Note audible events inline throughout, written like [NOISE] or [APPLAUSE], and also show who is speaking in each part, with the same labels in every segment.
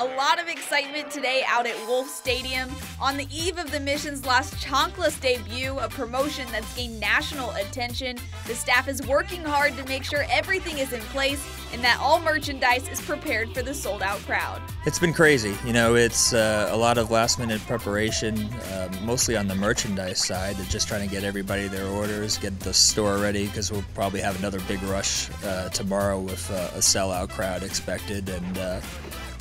Speaker 1: A lot of excitement today out at Wolff Stadium on the eve of the Mission's Las Chanclas debut, a promotion that's gained national attention. The staff is working hard to make sure everything is in place and that all merchandise is prepared for the sold out crowd.
Speaker 2: It's been crazy. You know, it's uh, a lot of last minute preparation, uh, mostly on the merchandise side, just trying to get everybody their orders, get the store ready, because we'll probably have another big rush uh, tomorrow with uh, a sellout crowd expected. And uh,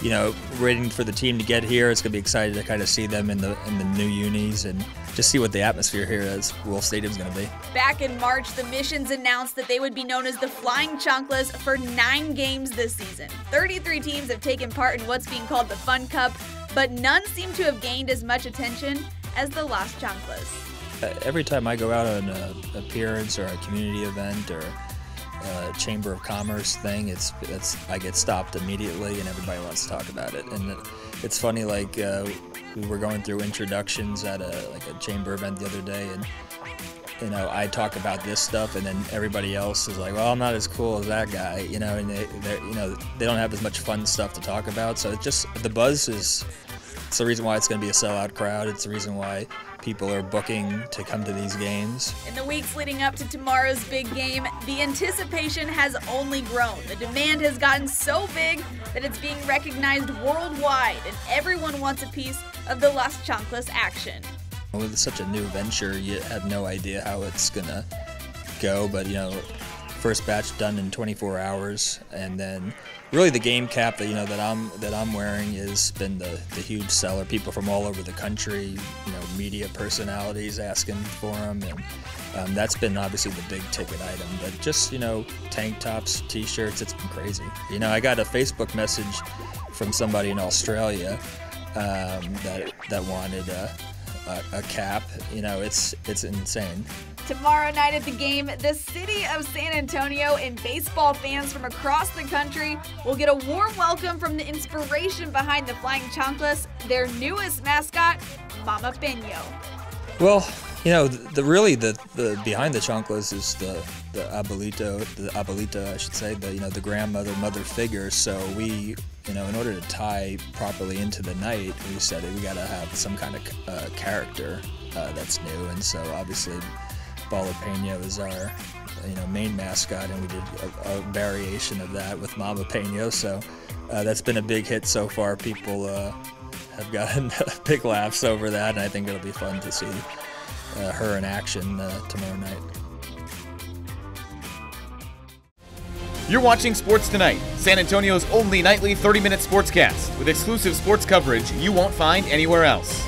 Speaker 2: you know, waiting for the team to get here. It's going to be exciting to kind of see them in the in the new unis and just see what the atmosphere here at Wolff Stadium is going to be.
Speaker 1: Back in March, the Missions announced that they would be known as the Flying Chanclas for nine games this season. 33 teams have taken part in what's being called the Fun Cup, but none seem to have gained as much attention as the Las Chanclas.
Speaker 2: Uh, every time I go out on an appearance or a community event or uh, Chamber of Commerce thing, it's it's I get stopped immediately, and everybody wants to talk about it. And it, it's funny, like uh, we were going through introductions at a like a chamber event the other day, and you know I talk about this stuff, and then everybody else is like, "Well, I'm not as cool as that guy," you know, and they you know they don't have as much fun stuff to talk about. So it's just the buzz is. It's the reason why it's going to be a sellout crowd. It's the reason why people are booking to come to these games.
Speaker 1: In the weeks leading up to tomorrow's big game, the anticipation has only grown. The demand has gotten so big that it's being recognized worldwide, and everyone wants a piece of the Las Chanclas action.
Speaker 2: With such a new venture, you have no idea how it's gonna go, but you know, first batch done in 24 hours, and then really the game cap that you know that I'm that I'm wearing has been the, the huge seller. People from all over the country, you know, media personalities asking for them, and um, that's been obviously the big ticket item. But just you know, tank tops, t-shirts, it's been crazy. You know, I got a Facebook message from somebody in Australia um, that that wanted a, a, a cap. You know, it's it's insane.
Speaker 1: Tomorrow night at the game, the city of San Antonio and baseball fans from across the country will get a warm welcome from the inspiration behind the Flying Chanclas, their newest mascot, Mama Peño.
Speaker 2: Well, you know, the, the, really the, the behind the chanclas is the the abuelito, the abuelita, I should say, the you know the grandmother mother figure. So we, you know, in order to tie properly into the night, we said we got to have some kind of uh, character uh, that's new, and so obviously Ballapeño is our you know main mascot, and we did a, a variation of that with Mama Peño. So uh, that's been a big hit so far. People uh, have gotten [LAUGHS] big laughs over that, and I think it'll be fun to see uh, her in action uh, tomorrow night.
Speaker 3: You're watching Sports2Nite, San Antonio's only nightly 30 minute sportscast with exclusive sports coverage you won't find anywhere else.